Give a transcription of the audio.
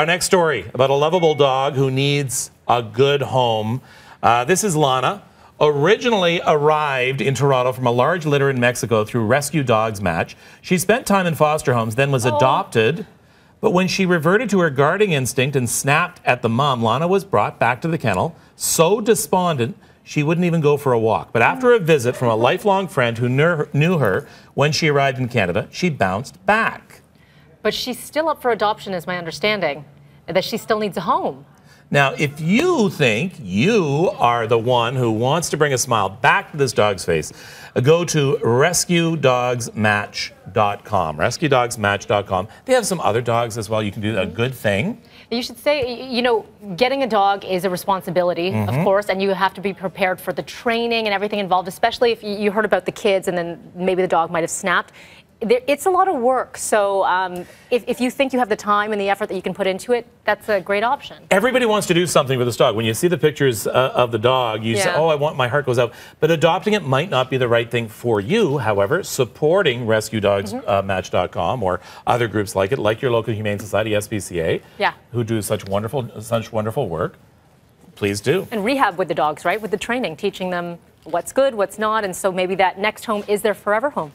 Our next story about a lovable dog who needs a good home. Uh, this is Lana. Originally arrived in Toronto from a large litter in Mexico through Rescue Dogs Match. She spent time in foster homes, then was adopted. But when she reverted to her guarding instinct and snapped at the mom, Lana was brought back to the kennel, so despondent she wouldn't even go for a walk. But after a visit from a lifelong friend who knew her when she arrived in Canada, she bounced back. But she's still up for adoption, is my understanding, that she still needs a home. Now, if you think you are the one who wants to bring a smile back to this dog's face, go to rescuedogsmatch.com. Rescuedogsmatch.com. They have some other dogs as well. You can do a good thing. You should say, you know, getting a dog is a responsibility, Mm-hmm. of course, and you have to be prepared for the training and everything involved, especially if you heard about the kids and then maybe the dog might have snapped. There- It's a lot of work. So um, if, if you think you have the time and the effort that you can put into it, that's a great option. Everybody wants to do something for this dog. When you see the pictures uh, of the dog, you say, "Oh, I want my heart goes out." But adopting it might not be the right thing for you. However, supporting RescueDogsMatch.com or other groups like it, like your local Humane Society, SPCA, Yeah. who do such wonderful, such wonderful work, please do. And rehab with the dogs, right? With the training, teaching them what's good, what's not, and so maybe that next home is their forever home.